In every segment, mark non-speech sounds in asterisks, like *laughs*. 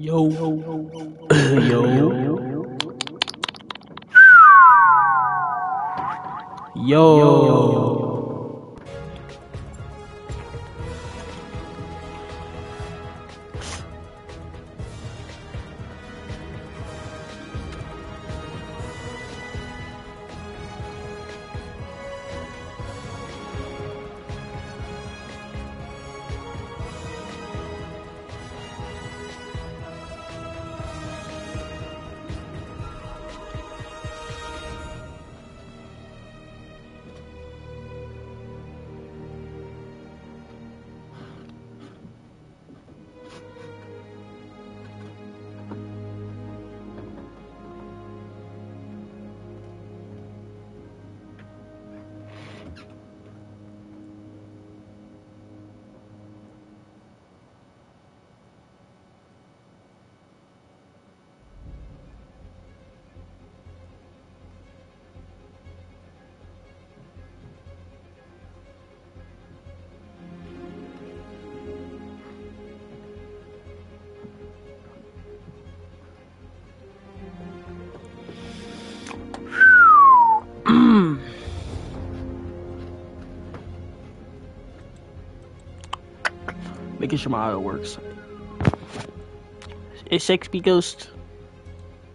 Yo, yo, yo. *coughs* Making sure my audio works. It's XP Ghost.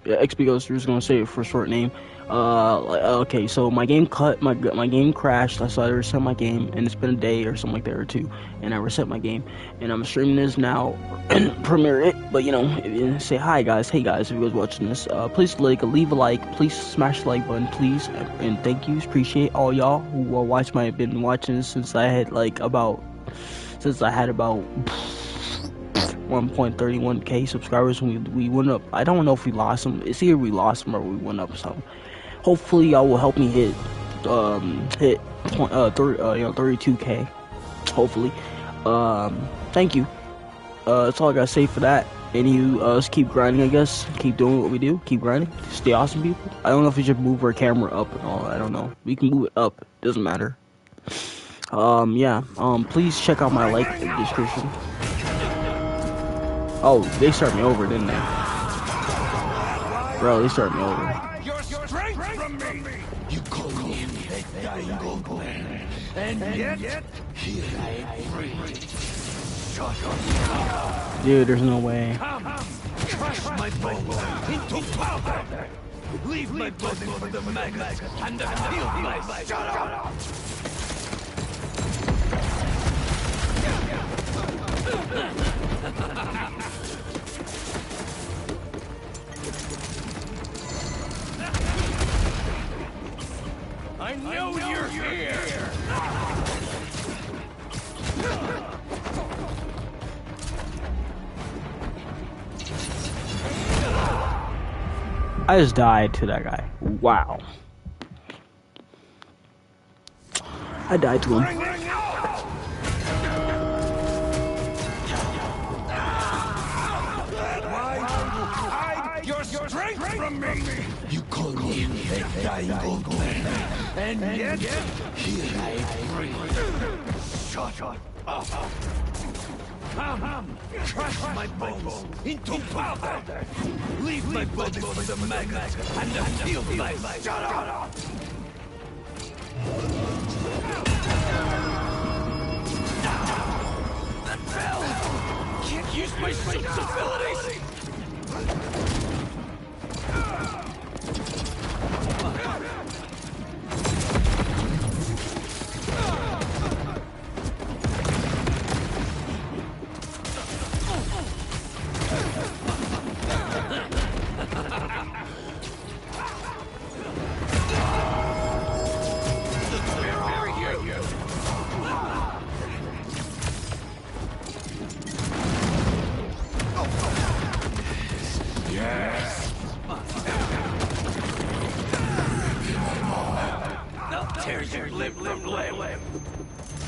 Yeah, XP Ghost. We're just gonna say it for short name. Uh, okay, so my game cut, my my game crashed. I saw I reset my game, and it's been a day or something like that or two, and I reset my game, and I'm streaming this now, *clears throat* premiere it. But you know, say hi guys, hey guys, if you guys watching this, uh, please like, leave a like, please smash the like button, please, and thank you, appreciate all y'all who uh, watch my been watching since I had like about since I had about 1.31k subscribers. We we went up. I don't know if we lost them. It's either we lost them or we went up. So hopefully y'all will help me hit um hit uh, 30, uh you know 32k. Hopefully. Um, thank you. Uh, that's all I gotta say for that. And you uh, us keep grinding, I guess. Keep doing what we do. Keep grinding. Stay awesome, people. I don't know if we should move our camera up and all. I don't know. We can move it up. Doesn't matter. Um, yeah. Um, please check out my like description. Oh, they start me over, didn't they? Bro, they start me over. You call me a dying gold and yet here I breathe. Dude, there's no way. Crush my bones into powder. Leave my for the maggots and the field mice. Shut up. I know, you're, here. I just died to that guy. Wow. I died to him. Me. You call me a dying gold man, and yet here I breathe. Shut up. Crush my bones into powder. Leave my body for the maggots and the field mice. Shut up. Can't use my suit's abilities.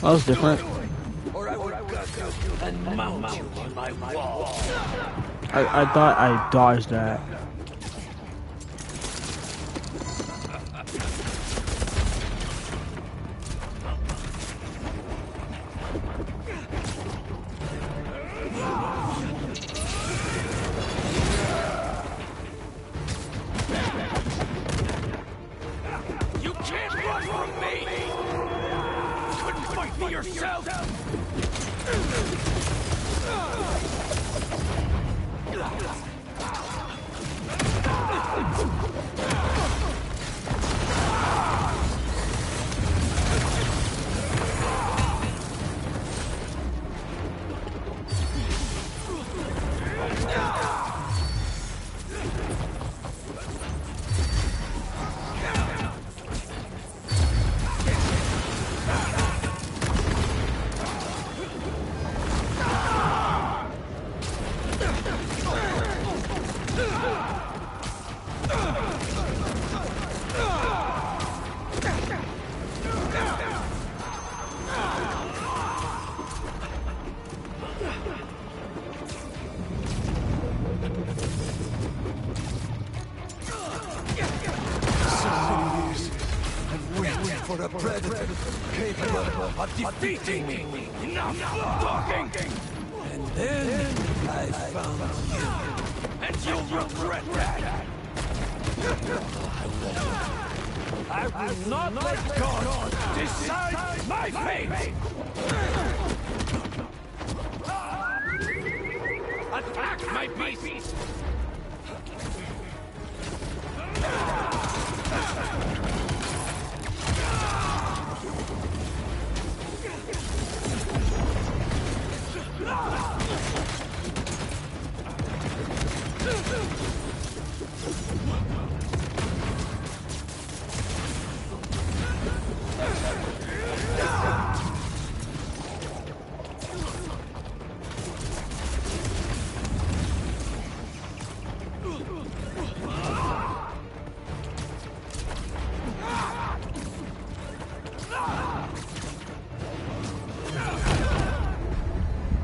That was different. Or I will gut you and mount you on my wall. I, I thought I dodged that. Defeating me.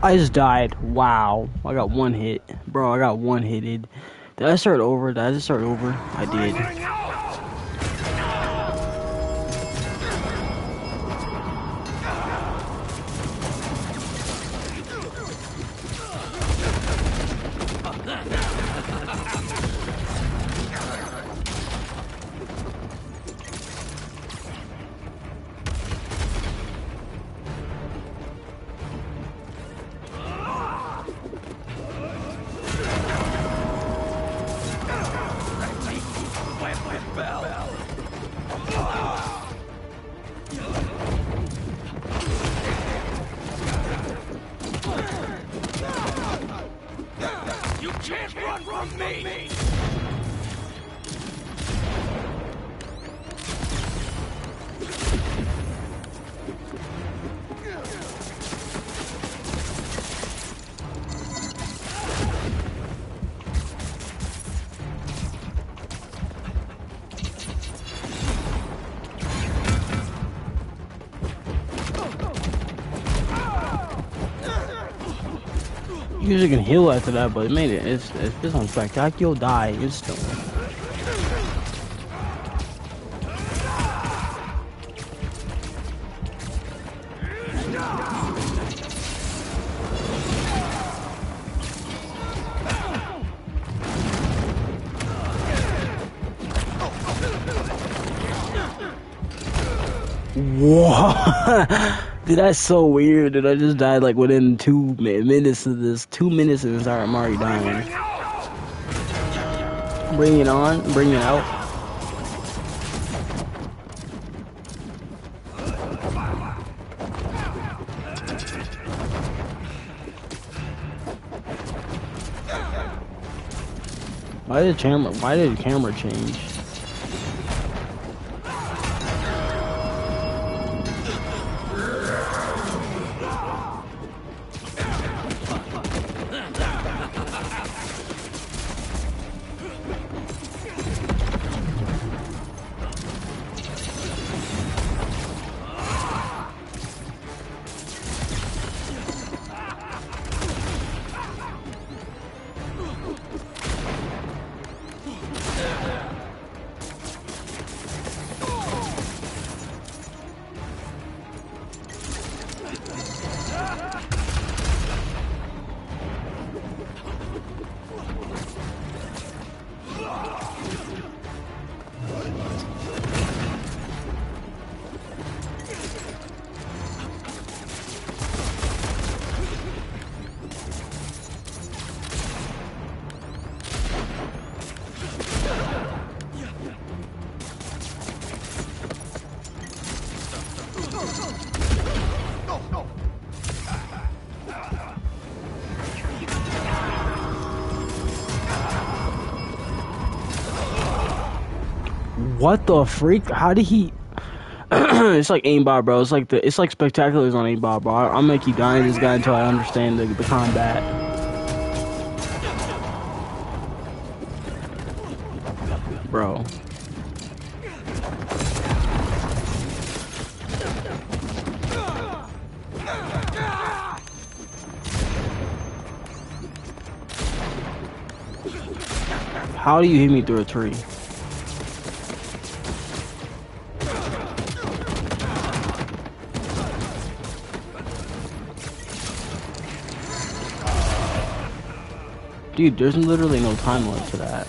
I just died. Wow. I got one hit. Bro, I got one hitted. Did I start over? Did I just start over? I did. Heal after that, but it it. It's, it's just on spectacular die instantly. Dude, that's so weird. Dude, I just died like within two minutes of this. Two minutes of this, I'm already dying. Bring it on. Bring it out. Why did camera? Why did camera change? What the freak? How did he? *clears throat* it's like aimbot, bro. It's like the it's like spectaculars on aimbot, bro. I, am gonna keep dying this guy until I understand the, the combat. Bro. How do you hit me through a tree? Dude, there's literally no time limit to that.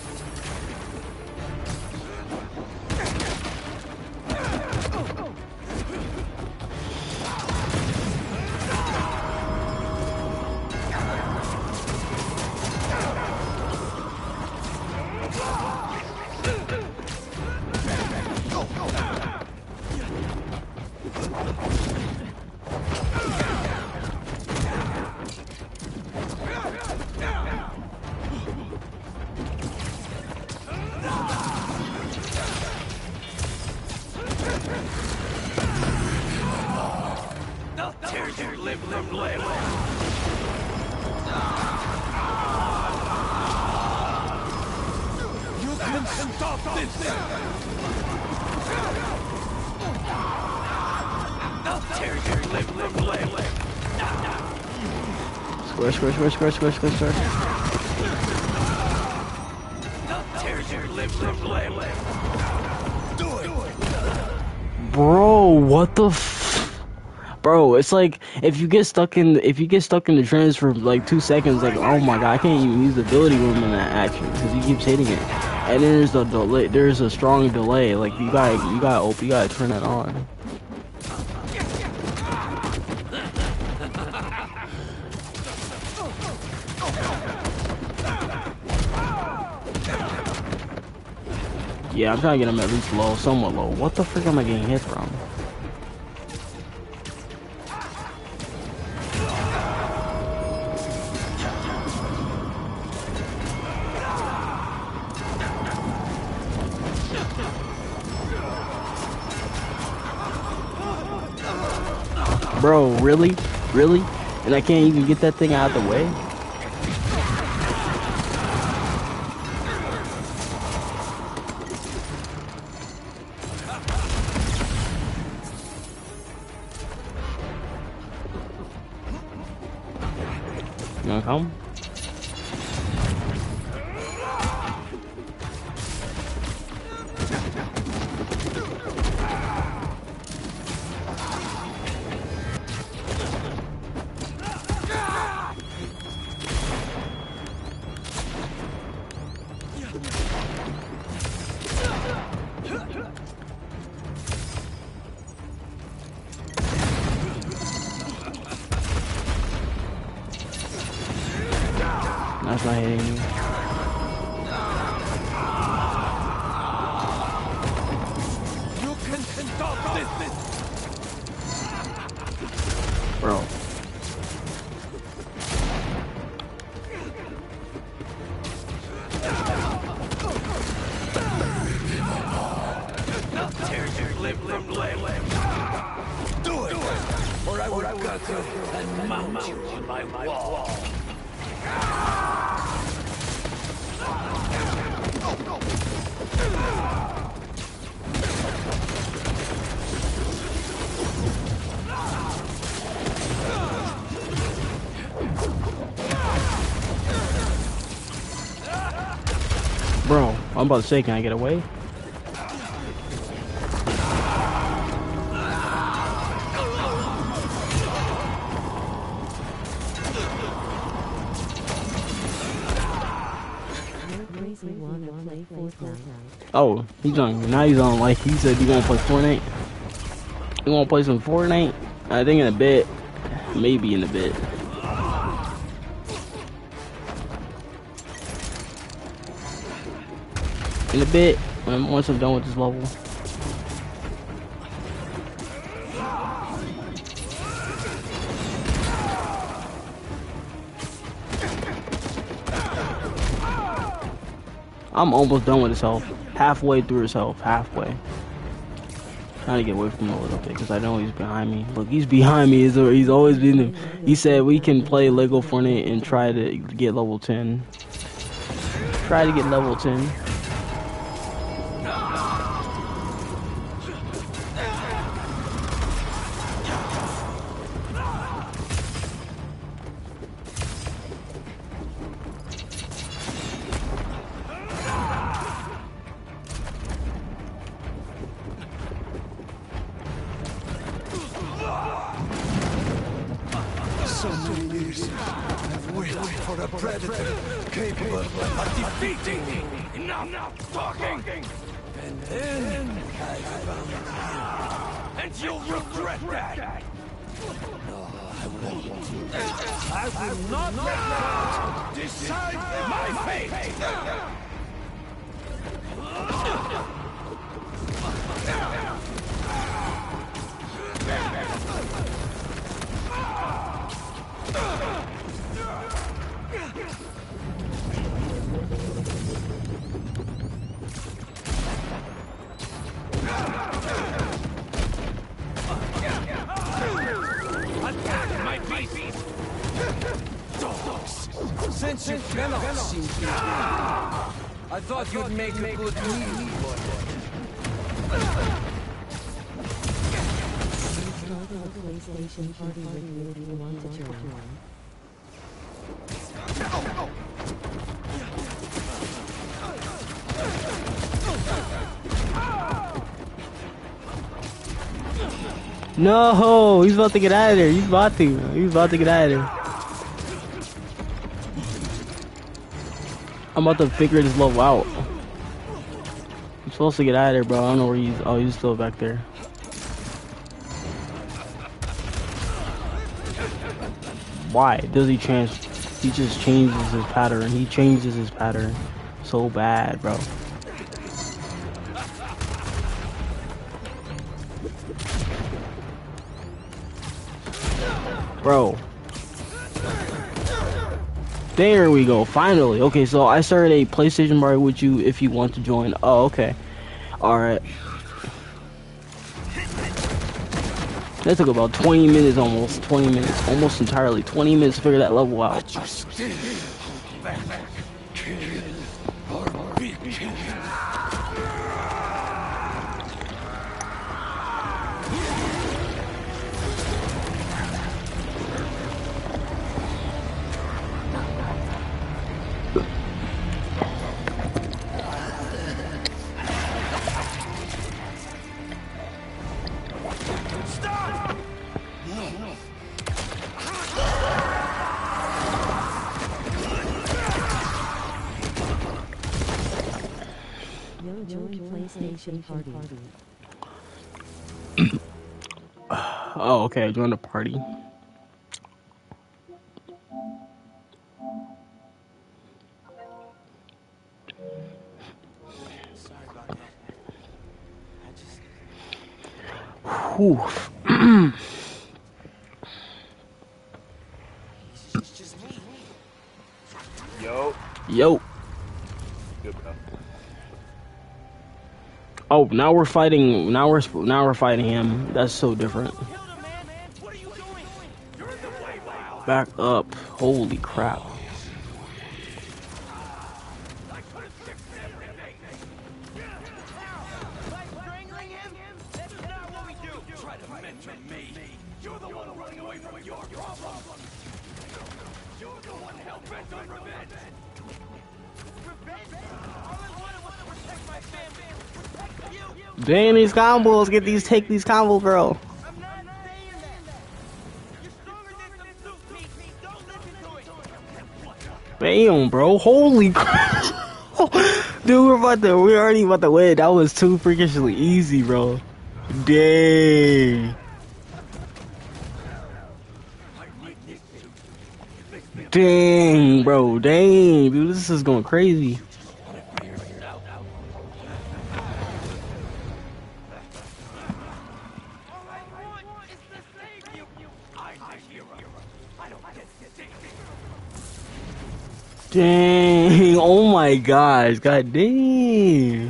Squish, squish, squish, squish. Bro, what the Bro, it's like if you get stuck in if you get stuck in the trance for like two seconds, like oh my god, I can't even use the ability room in that action because he keeps hitting it, and there's a delay. There's a strong delay. Like you gotta you gotta you gotta turn it on. Yeah, I'm trying to get him at least low, somewhat low. What the frick am I getting hit from? Bro, really? Really? And I can't even get that thing out of the way? I'm about to say, can I get away? Oh, he's on. Now he's on. Like he said, you gonna play Fortnite? You gonna play some Fortnite? I think in a bit, maybe in a bit. In a bit once I'm done with this level. I'm almost done with his health. Halfway through his health. Halfway. Trying to get away from him a little bit because I know he's behind me. Look, he's behind me. He's, he's always been. He said we can play Lego Fortnite and try to get level 10. Try to get level 10. I thought you'd make a good meal for PlayStation Party with you if you want to join. No, he's about to get out of there. He's about to. He's about to get out of there. I'm about to figure this level out. I'm supposed to get out of there, bro. I don't know where he's. Oh, he's still back there. Why does he change? He just changes his pattern. He changes his pattern so bad, bro. Bro. There we go, finally. Okay, so I started a PlayStation party with you if you want to join. Oh, okay. Alright. That took about 20 minutes almost. 20 minutes. Almost entirely. 20 minutes to figure that level out. Party. *clears throat* Oh, okay. Join the party. Whew. Yo, *clears throat* Yo. good bro. Oh, now we're fighting. Now we're now we're fighting him. That's so different. Back up. Holy crap. Dang these combos. Get these. Take these combos, bro. Damn, bro. Holy *laughs* crap. Dude, we're about to. We're already about to win. That was too freakishly easy, bro. Dang. Dang, bro. Dang, dude. This is going crazy. My gosh! God damn!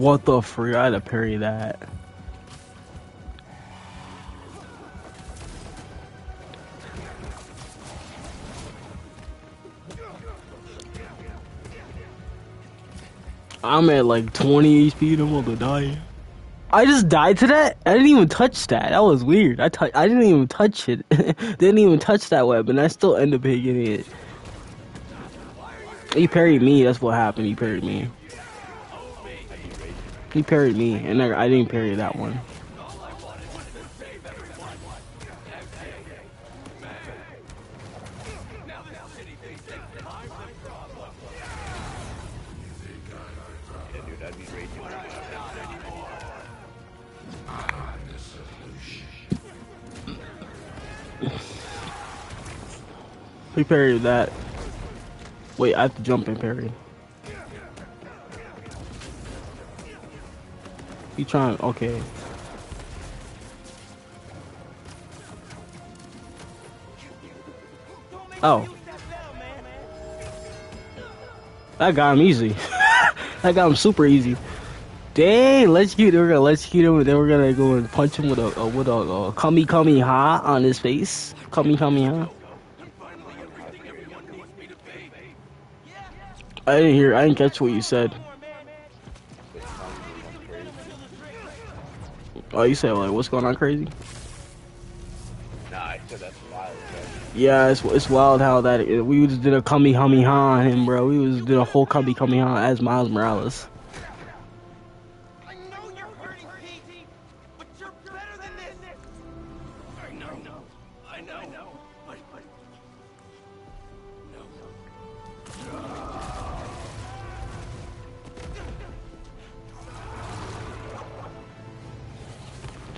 What the freak? I had to parry that. I'm at like 20 HP and I'm about to die. I just died to that? I didn't even touch that. That was weird. I I didn't even touch it. *laughs* didn't even touch that weapon. I still end up hitting it. He parried me. That's what happened. He parried me. He parried me, and I, I didn't parry that one. He parried that. Wait, I have to jump and parry. He trying, okay. Oh. That got him easy. *laughs* that got him super easy. Dang, let's get we're gonna let's get him and then we're gonna go and punch him with a, a with a, a kami kami ha on his face. Kami kami ha. I didn't hear I didn't catch what you said. Oh, you said like what's going on crazy? Nah, I said that's wild, bro. Yeah, it's it's wild how that we just did a kami kami ha on him, bro. We was did a whole kami kami ha as Miles Morales.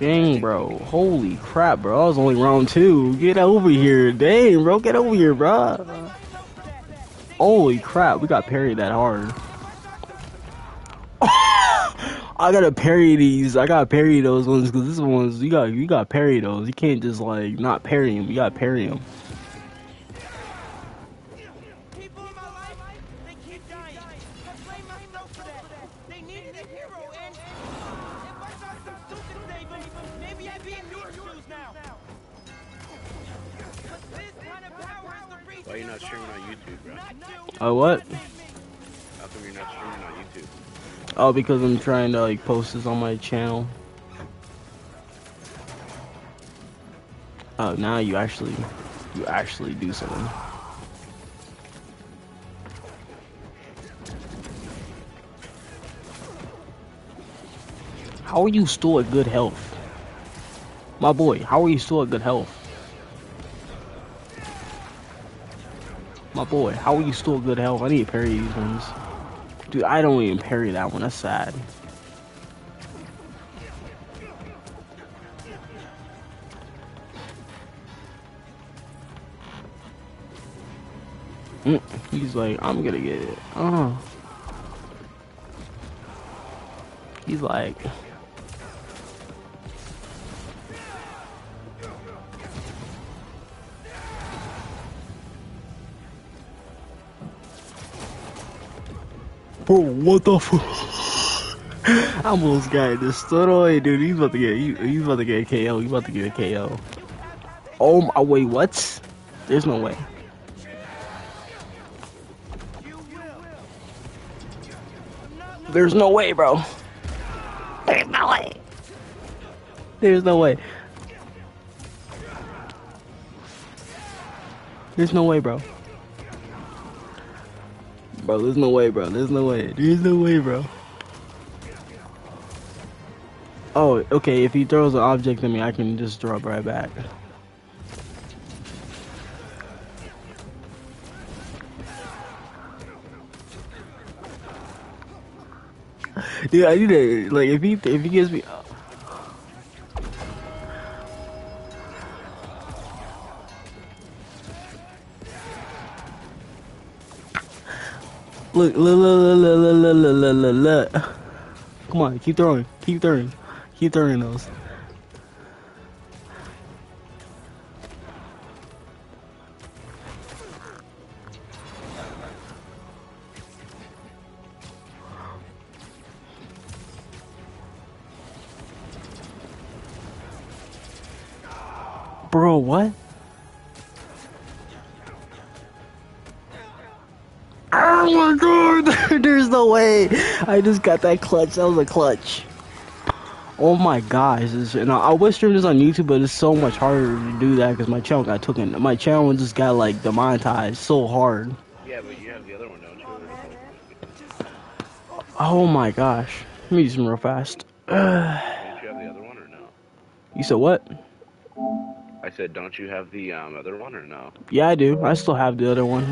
Dang, bro. Holy crap, bro. I was only round two. Get over here. Dang, bro. Get over here, bro. Holy crap. We got parried that hard. *laughs* I gotta parry these. I gotta parry those ones because this ones you got you got parry those. You can't just like not parry them. You gotta parry them. Oh what? How come you're not streaming on YouTube? Oh, because I'm trying to like post this on my channel. Oh, now you actually, you actually do something. How are you still at good health? My boy, how are you still at good health? My boy, how are you still good health? I need to parry these ones. Dude, I don't even parry that one. That's sad. Mm, he's like, I'm gonna get it. Oh. He's like, what the fuck? *laughs* I almost got destroyed, dude. He's about to get, he, he's about to get a KO. He's about to get a KO. Oh my, oh, wait, what? There's no way. There's no way, bro. There's no way. There's no way. There's no way, bro. Bro, there's no way, bro. There's no way. There's no way, bro. Oh, okay. If he throws an object at me, I can just drop right back. Dude, I need to like if he if he gives me. Look, look, look, look, look, look, look, look, look, look. Come on, keep throwing, keep throwing, keep throwing those. Bro, what? No way! I just got that clutch. That was a clutch. Oh my gosh! This, and I, I would stream this on YouTube, but it's so much harder to do that because my channel got taken. My channel just got like demonetized so hard. Yeah, but you have the other one, don't you? Oh my gosh! Let me use them real fast. Don't you have *sighs* the other one or no? You said what? I said, don't you have the um, other one or no? Yeah, I do. I still have the other one.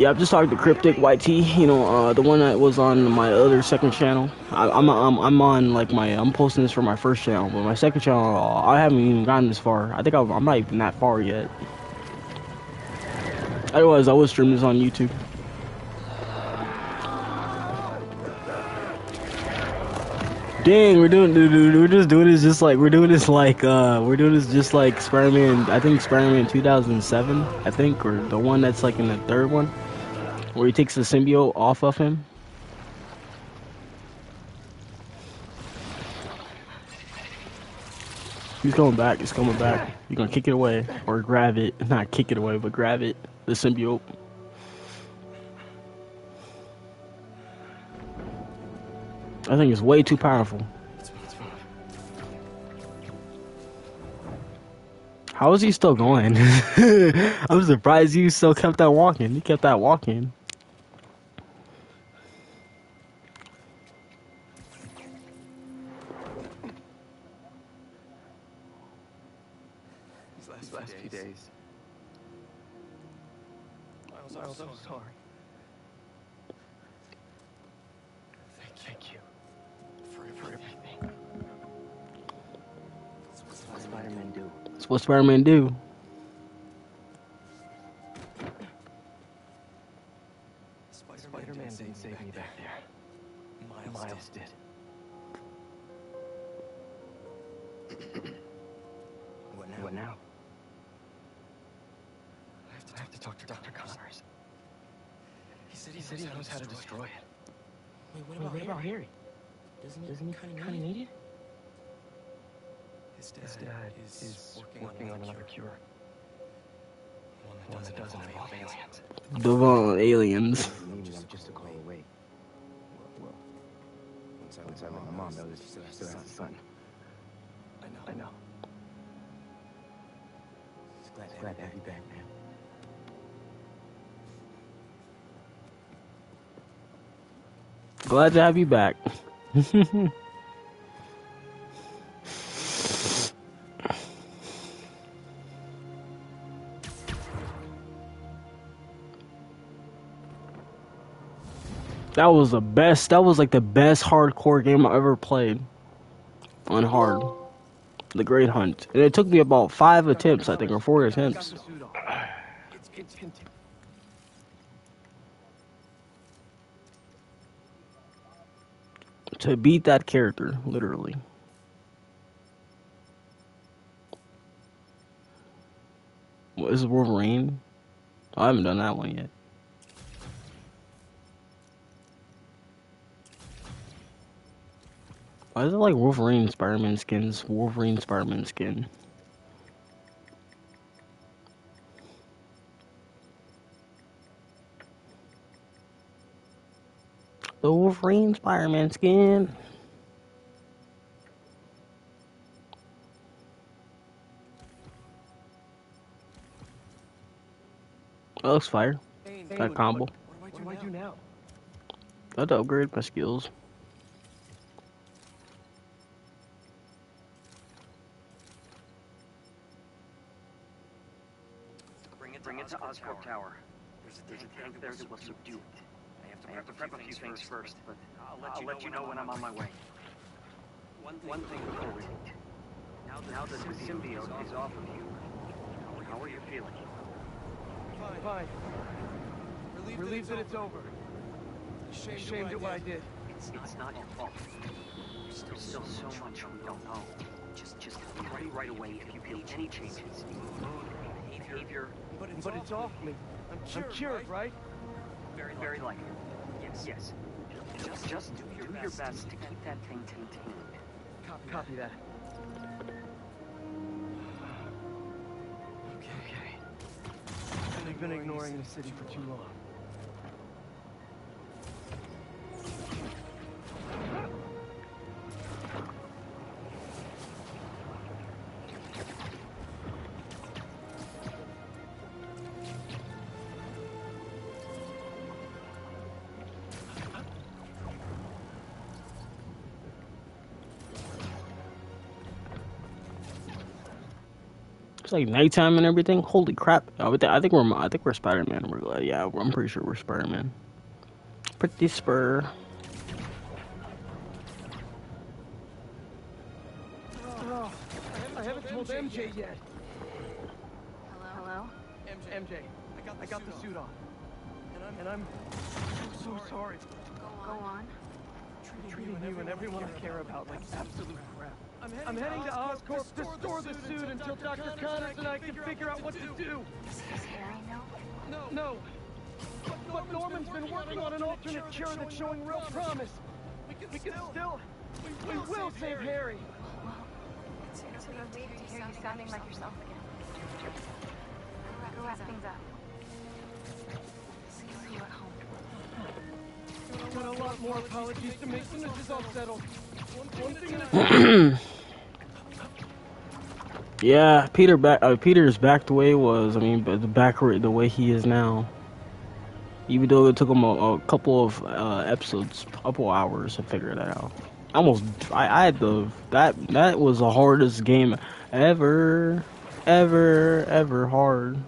Yeah, I've just talked to Cryptic YT. You know, uh, the one that was on my other second channel. I, I'm, I'm I'm on like my I'm posting this for my first channel, but my second channel I haven't even gotten this far. I think I'm, I'm not even that far yet. Otherwise, I would stream this on YouTube. Dang, we're doing, dude, we're just doing this just like we're doing this like uh we're doing this just like Spider-Man. I think Spider-Man 2007, I think, or the one that's like in the third one, where he takes the symbiote off of him. He's coming back. He's coming back. You're gonna kick it away or grab it, *laughs* not kick it away, but grab it. The symbiote. I think it's way too powerful. How is he still going? *laughs* I'm surprised you still kept that walking. He kept that walking. Do. What Spider-Man do. Spider-Man, didn't save me back there. Miles, Miles did. what now? What now? I have to, I have to talk to Dr. Connors. He said he, said he knows how to destroy it. Wait, what Wait, about, what about Harry? Harry? Doesn't he, Doesn't he kind kind of need it? His dad, His dad is, working, on another cure. One that doesn't involve aliens. Devon aliens. Maybe I'm just a call away. Well, once I, once I let my mom know that she still has a son. I know. I know. Just glad, glad to have you back, man. Glad to have you back. *laughs* that was the best. That was like the best hardcore game I ever played on hard. The Great Hunt. And it took me about five attempts, I think, or four attempts. To beat that character, literally. What is Wolverine? I haven't done that one yet. Why is it like Wolverine Spider-Man skins? Wolverine Spider-Man skin. The Wolverine Spider-Man skin. That looks fire. That combo. What do I do now? I have to upgrade my skills. There that will subdue it. I have to prep a few things first, but I'll let you know when I'm on my way. One thing before we meet. Now that the symbiote is off of you, how are you feeling? Fine. Fine. Relieved, that it's over. Ashamed at what I did. It's, it's not your fault. There's still so much we don't know. Just, just tell me right away if you feel any changes in your mood, behavior. But it's, but it's off me. I'm cured, I'm cured right? Very, very likely. Yes, yes. Just, just do your, best to keep that thing contained. Copy, Copy that. Okay. Okay. I've been ignoring the city for too long. It's like nighttime and everything. Holy crap! I think I think we're I think we're Spider Man. We're glad. Yeah, I'm pretty sure we're Spider Man. Pretty spur. Oh, I haven't told MJ yet. Hello? Hello? MJ, I got the suit on, and I'm so sorry. Go on. Go on. Treating you and everyone I care about like absolute crap. I'm heading to Oscorp to store the suit until Dr. Connors and I can figure out what to do. Does Harry know? No. But, but Norman's been working on an alternate cure that's showing real promise. We can still... We will save Harry. Well, it's a relief to hear you sounding like yourself again. Go wrap things up. See you at home. Got a lot more apologies to make when this is all settled. *clears throat* One thing at a *clears throat* Yeah, Peter back. Uh, Peter's back the way he was. I mean, the back the way he is now. Even though it took him a, a couple of uh, episodes, a couple hours to figure that out. Almost, I, I had the that that was the hardest game ever, ever, ever hard.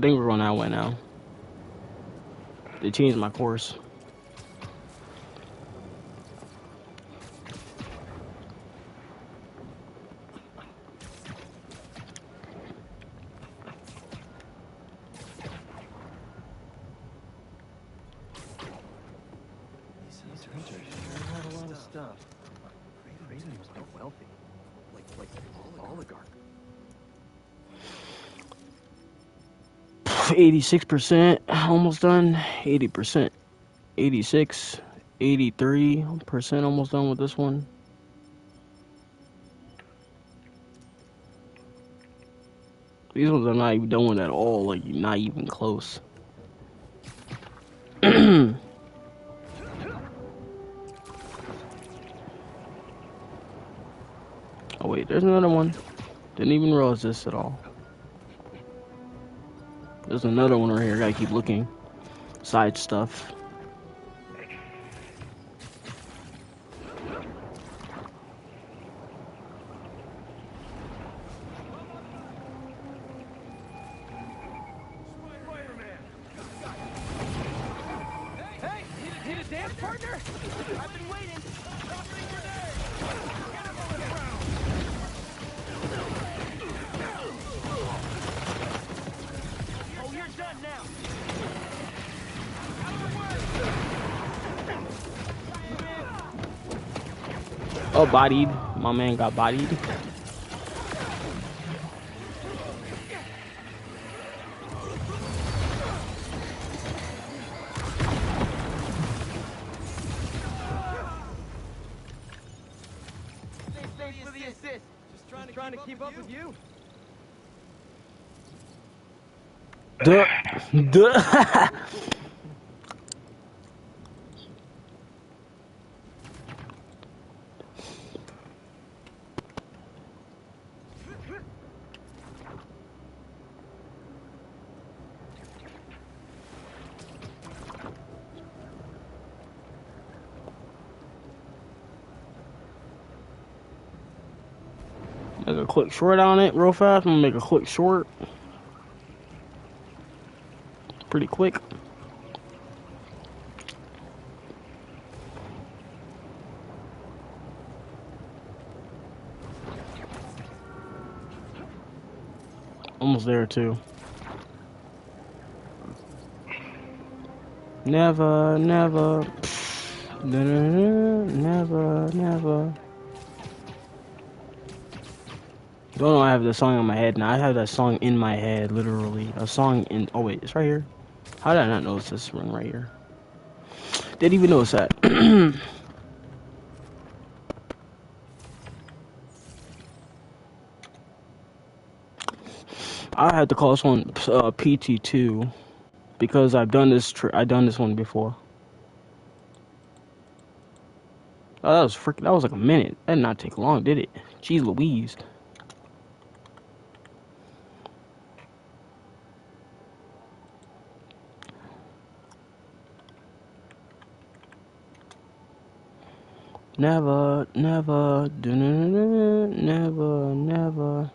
We're going that way now. They changed my course. These hunters sure had a lot of stuff. Crazy must be wealthy. Like, like oligarch. 86% almost done. 80% 86 83% almost done with this one. These ones are not even with at all like not even close. *clears throat* Oh wait there's another one. Didn't even realize this at all there's another one right here. I gotta keep looking. Side stuff. Hey, a dance partner? I've been waiting. Oh, Oh, bodied. My man got bodied. Duh. *laughs* Make a quick short on it real fast. I'm gonna make a quick short. Pretty quick. Almost there too. Never, never, never, never. Don't know I have the song in my head now. I have that song in my head, literally. A song in. Oh wait, it's right here. How did I not notice this one right here? Didn't even notice that. *clears throat* I had to call this one uh, PT2 because I've done this. I've done this one before. Oh, that was freaking. That was like a minute. That did not take long, did it? Jeez Louise. Never, never, never, never.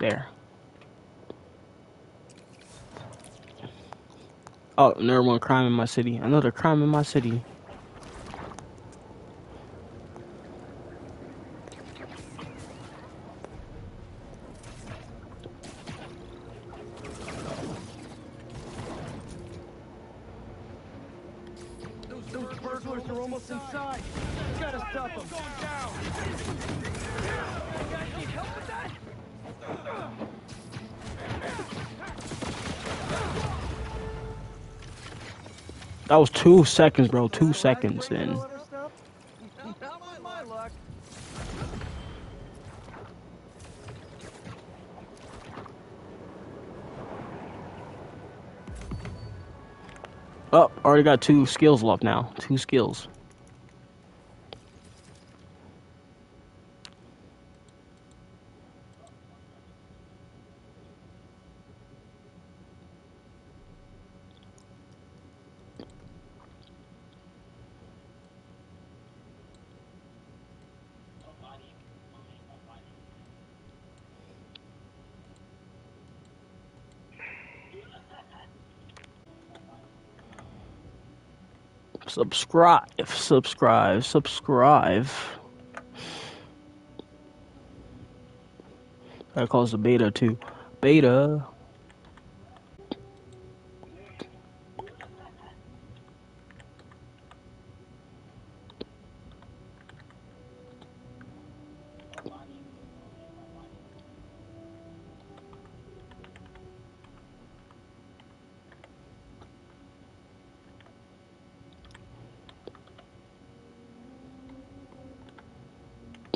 There. Oh, another one crime in my city. Another crime in my city. Two seconds, bro. Two seconds, luck. oh, already got two skills left now. Two skills. Subscribe, subscribe, subscribe. That calls the beta too. Beta.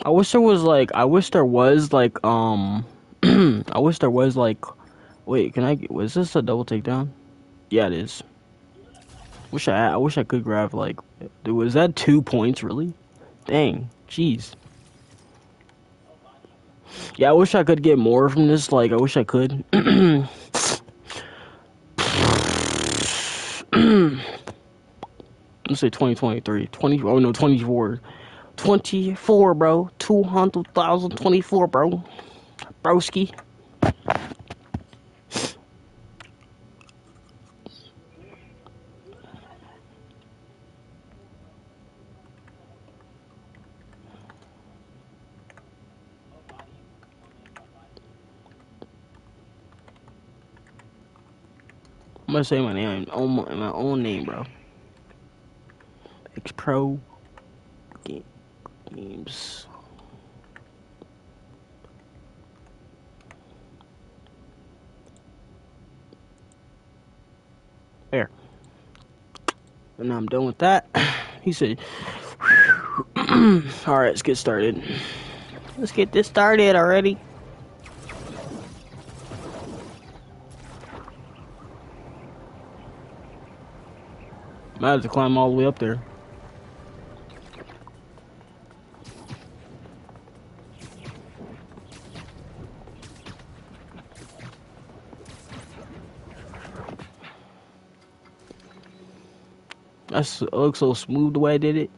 I wish there was like I wish there was like um *clears throat* I wish there was like wait, can I was this a double takedown? Yeah it is. Wish I I wish I could grab like was that two points really? Dang, jeez. Yeah, I wish I could get more from this, like I wish I could. *clears throat* Let's say 2023. 20 oh no 24. 24, bro. 200,024, bro. Broski. I'm gonna say my name, my, own name, bro. X Pro Games. There. And now I'm done with that. *clears throat* He said, *clears throat* Alright, let's get started. Let's get this started already. Might have to climb all the way up there. That's it so smooth the way I did it.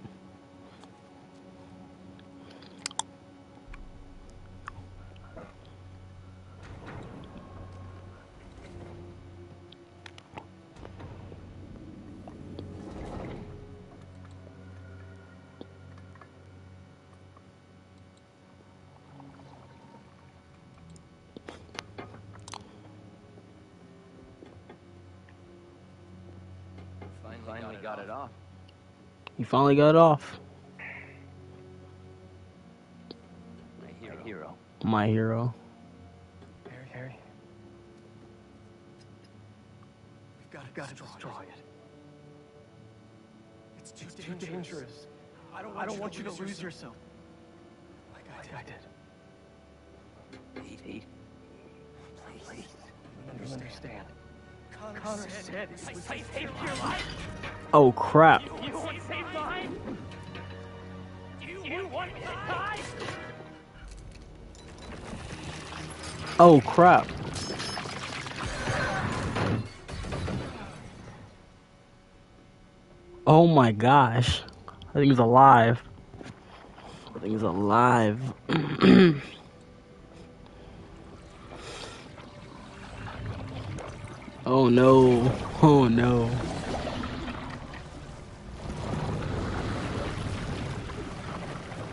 Finally got it off. My hero. hero. My hero. Harry, Harry. We've got to, got to destroy it. It's too, too dangerous. I don't want, I don't want you to lose yourself. Like I, I did. Pete, Pete. Please. You don't understand. Connor, Connor said it was I saved your life. Oh crap. You Oh crap. Oh my gosh. I think he's alive. I think he's alive. *clears throat* oh no. Oh no.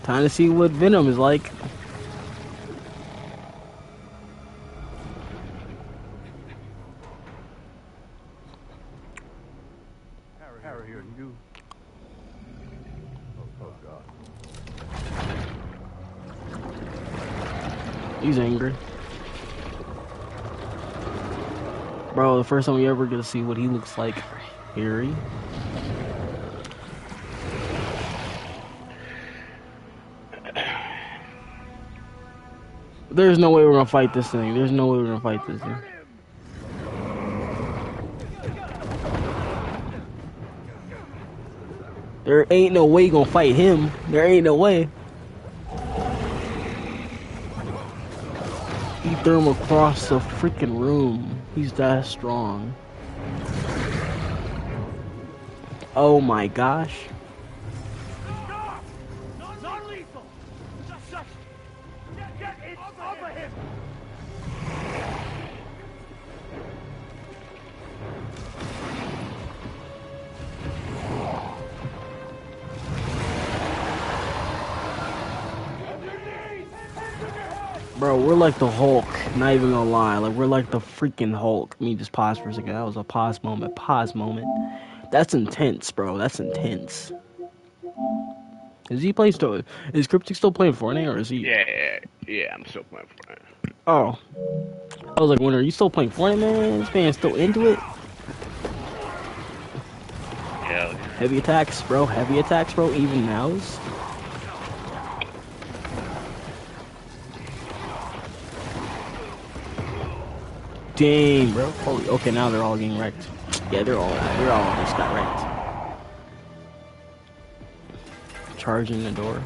Time to see what Venom is like. Harry, Harry, are you? Oh, oh God. He's angry. Bro, the first time we ever get to see what he looks like. Harry. There's no way we're gonna fight this thing. There's no way we're gonna fight this thing. There ain't no way gonna fight him. There ain't no way. He threw him across the freaking room. He's that strong. Oh my gosh. Bro, we're like the Hulk. Not even gonna lie. Like, we're like the freaking Hulk. Let me just pause for a second. That was a pause moment. Pause moment. That's intense, bro. That's intense. Is he playing still? Is Cryptic still playing Fortnite or is he? Yeah, yeah, yeah, I'm still playing for it. Oh. I was like, wondering, are you still playing Fortnite, man? This man's still into it? Yeah, Heavy attacks, bro. Heavy attacks, bro. Even nows. Dang, bro. Holy. Okay, now they're all getting wrecked. Yeah, they're all. They're all just got wrecked. Charging the door.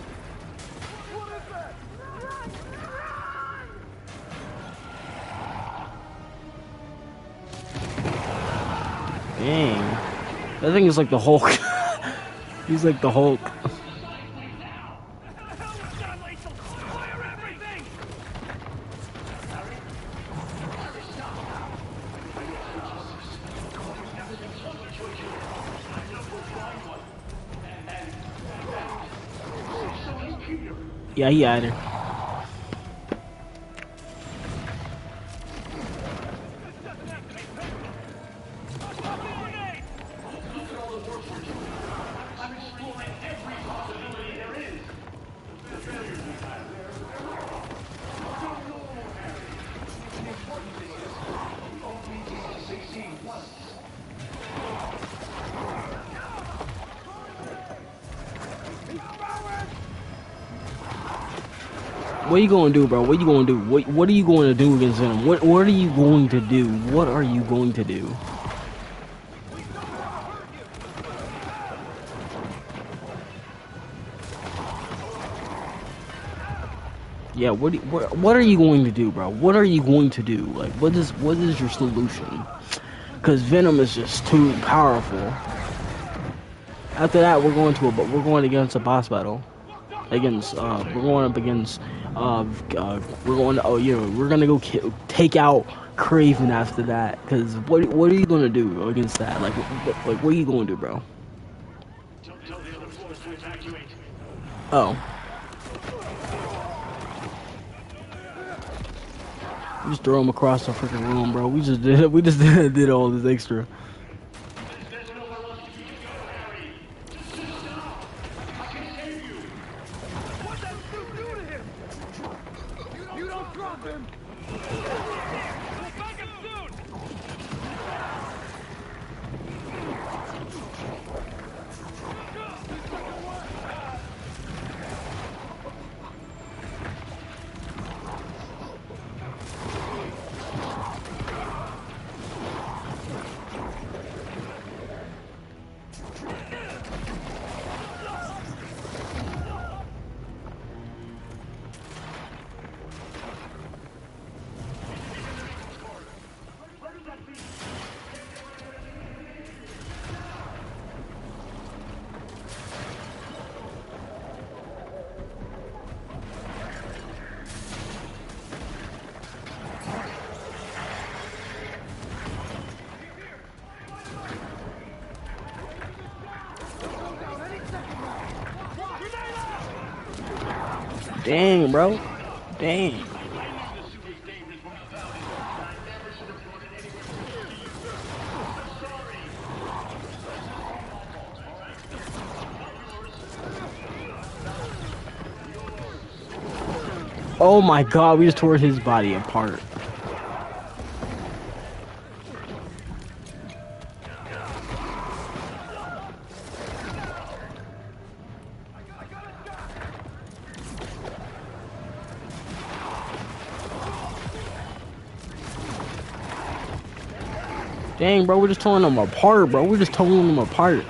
Dang. That thing is like the Hulk. *laughs* He's like the Hulk. Yeah, he had you going to do, bro? What you going to do? What What are you going to do against Venom? What What are you going to do? What are you going to do? Yeah, what, what what are you going to do, bro? What are you going to do? Like, what is what is your solution? Because Venom is just too powerful. After that, we're going to a we're going against a boss battle. Against uh, we're going up against uh, uh we're going to, oh yeah we're gonna go ki- take out Kraven after that. Because what what are you gonna do against that? Like what, like what are you going to do, bro? Oh. Just throw him across the freaking room, bro. We just did *laughs* we just *laughs* did all this extra. Dang, bro. Dang. Oh my god, we just tore his body apart. Dang, bro, we're just throwing them apart, bro. We're just throwing them apart.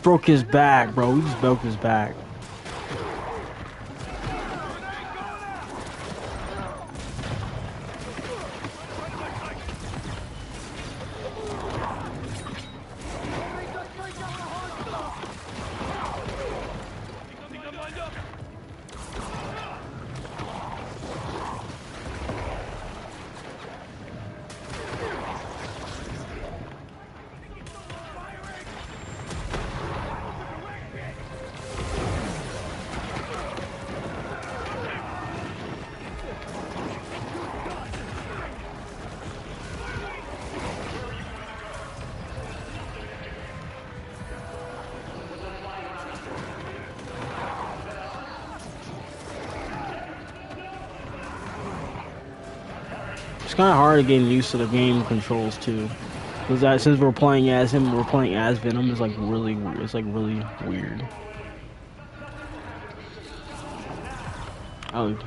Just broke his back, bro. He just broke his back. It's kind of hard getting used to the game controls too, because that since we're playing as him, we're playing as Venom. It's like really, it's like really weird. Oh,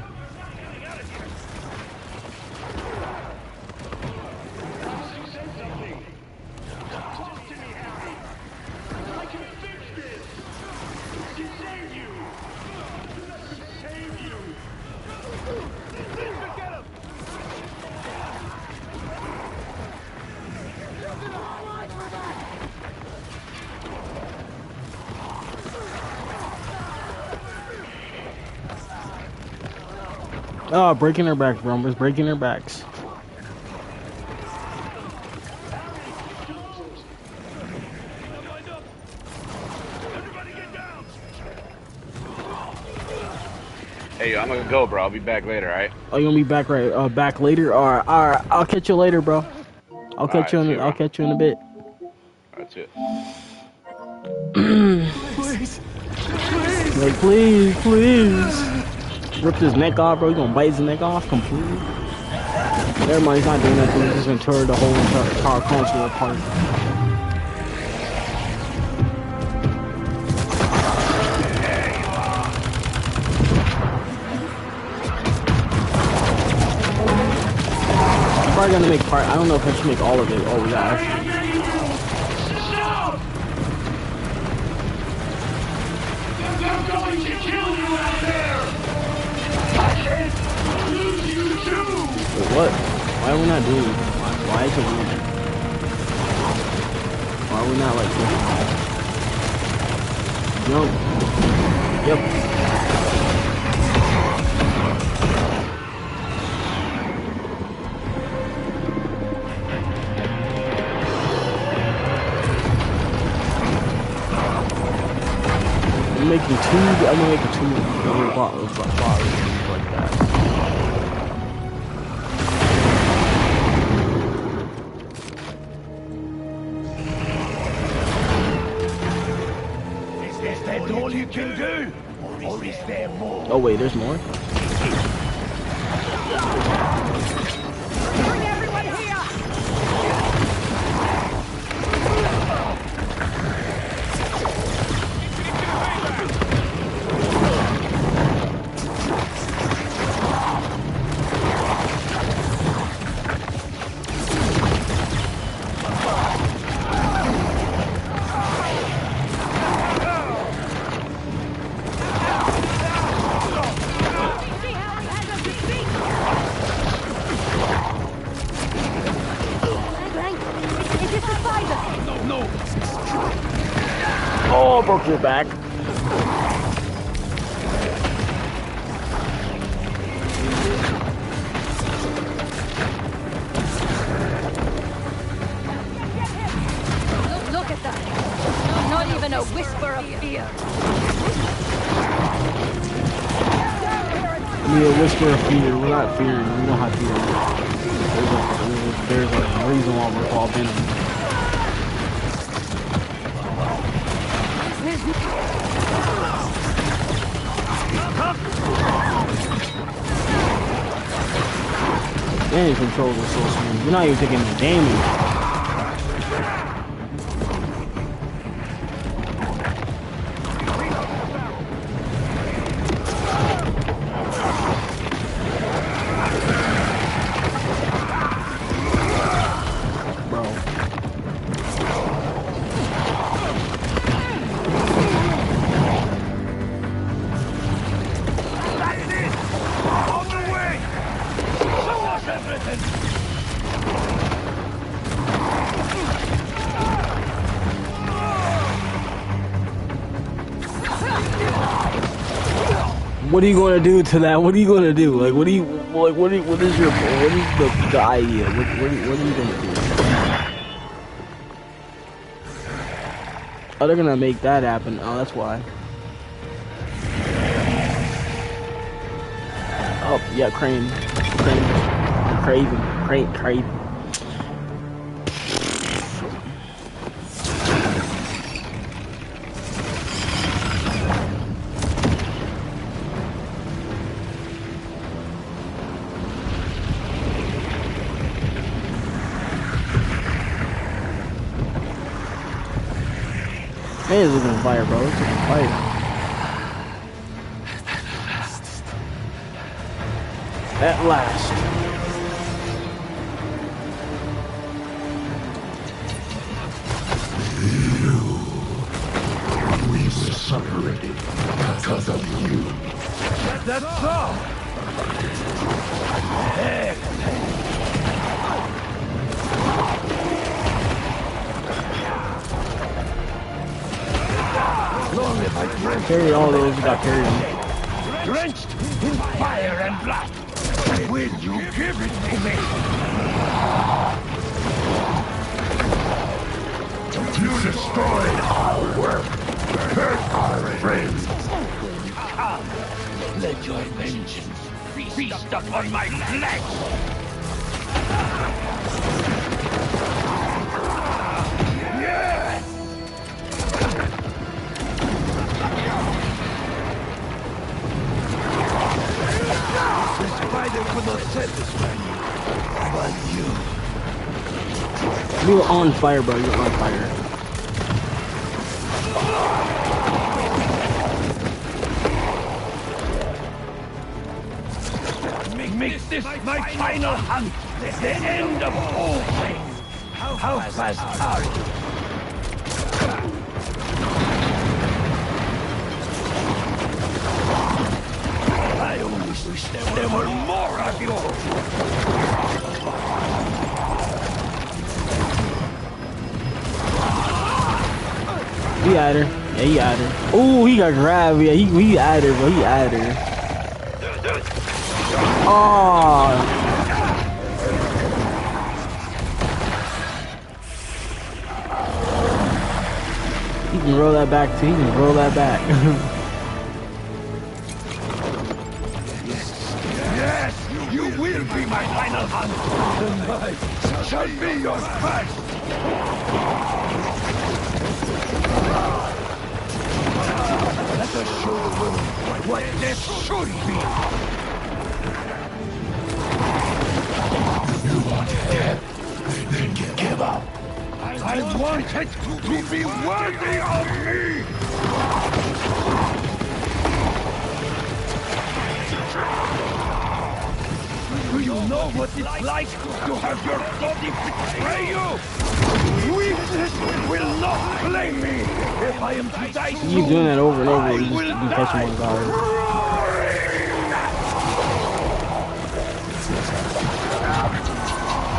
breaking their backs, bro. It's breaking their backs. Hey, I'm gonna go, bro. I'll be back later, alright? Oh, you gonna be back right? Uh, back later? All right, all right. I'll catch you later, bro. I'll all catch right, you in. I'll catch you in a bit. That's it. please, like, please, please. Rip his neck off, bro. You gonna bite his neck off completely? Never mind, he's not doing nothing. He's just gonna tear the whole entire, entire console apart. I'm probably gonna make part. I don't know if I should make all of it. Oh, got actually. Wait, what? Why are we not doing? Why, why is it weird? Why are we not like? Jump. Yep. I'm making two, I'm a two little bottles, bottles can do? Or is there more? Oh wait, there's more? Fear. We a whisper of fear. We're not fearing. We don't have fear. There's a, there's a reason why we're called Venom. Man, his controls are so smooth. You're not even taking any damage. What are you gonna do to that? What are you gonna do? Like, what do you like? What? Are, what is your? What is the, the idea? What, what, are, what are you gonna do? Oh, they're gonna make that happen. Oh, that's why. Oh, yeah, Crane, Crane, Kraven, Crane, Kraven. Man, it's looking on fire, bro. It's looking on fire. At last. We were separated because of you. That's so! Long Carry all those got carried drenched in fire and blood. Will you give it to me? You destroyed our work, hurt our friends. Come, Let your vengeance feast upon my flesh! Spider satisfy me, but you You were on fire, bro. You're on fire. Make, make this my final hunt, the end of all things. How, fast are you? He her. Yeah, he had her. Oh, he got grabbed. Yeah, he, he had her, bro. He had her. Oh. He can roll that back too. He can roll that back. Yes, *laughs* yes, you will be my final hunt. I shall be your first. Let us show the world what this should be. You want death? Then give up. I want it to be worthy of me. You know what it's like to have your body betray you? Weakness will not claim me if I am to die You keep doing that over and over. You just will you catch him on guard.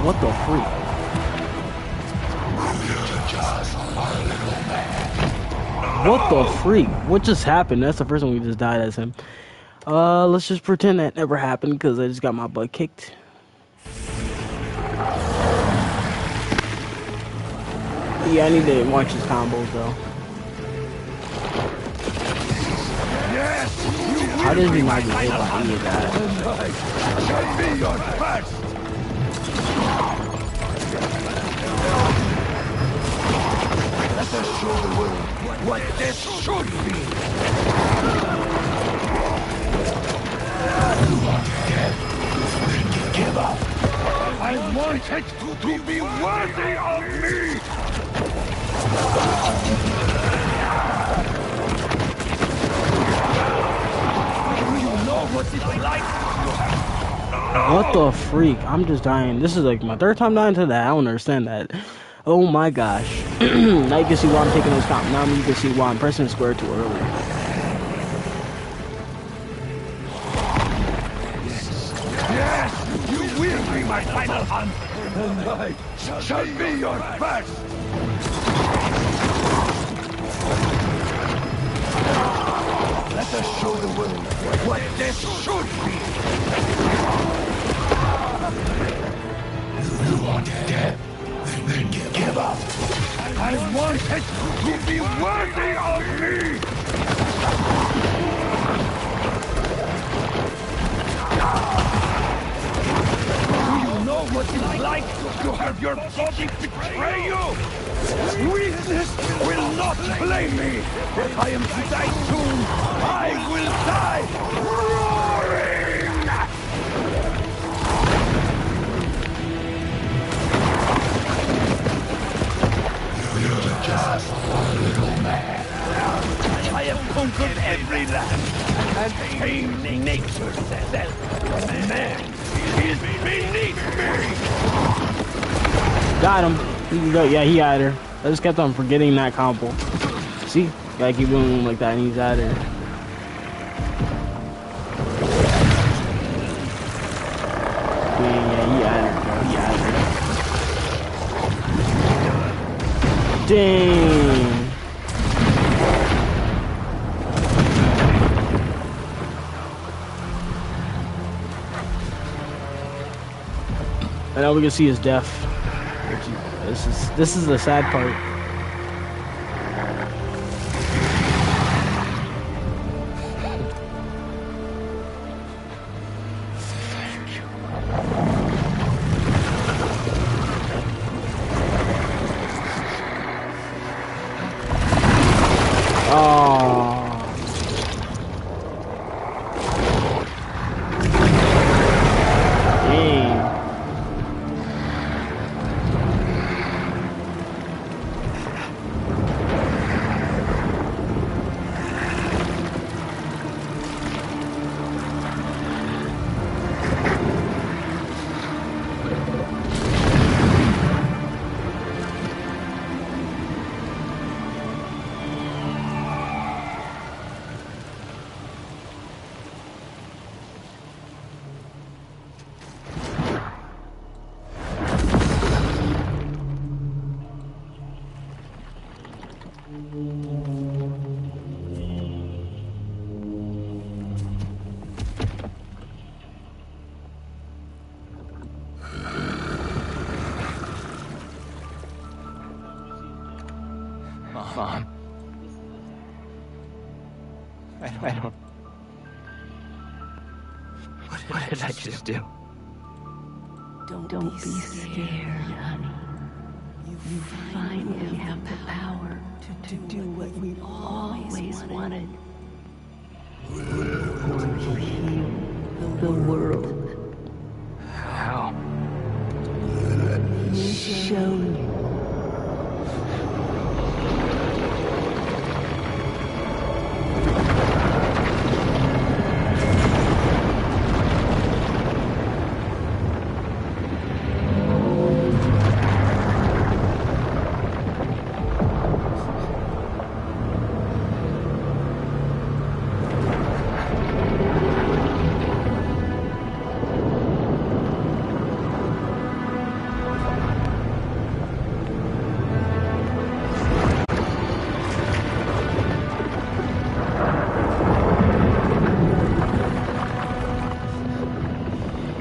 What the freak? What the freak? What just happened? That's the first one we just died as him. Uh, let's just pretend that never happened because I just got my butt kicked. Yeah, I need to watch his combos though. Yes, How be he not get hit by any of that? Shall be your first. Let us show the world what this should be. Give up. I want it to be worthy of me. Do you know what it's like What the freak? I'm just dying. This is like my third time dying to that. I don't understand that. Oh my gosh. *clears throat* now you can see why I'm taking those comp. Now you can see why I'm pressing square too early. My final hunt, and I shall be your first. Let us show the world what this should be. You want death? Then give up. I want it to be worthy of me. Know what it's like to have your body betray you? Weakness will not blame me. If I am to die soon, I will die roaring! You're just a little man. I have conquered every land and tamed nature itself. Man! Got him. He go. Yeah, he had her. I just kept on forgetting that combo. See? Keep doing him like that and he's at her. Yeah, And now we can see his death. Is- This is this is the sad part. Did, what just do? Don't, Don't be scared, honey. You finally have the power to do what we always wanted. To heal the world.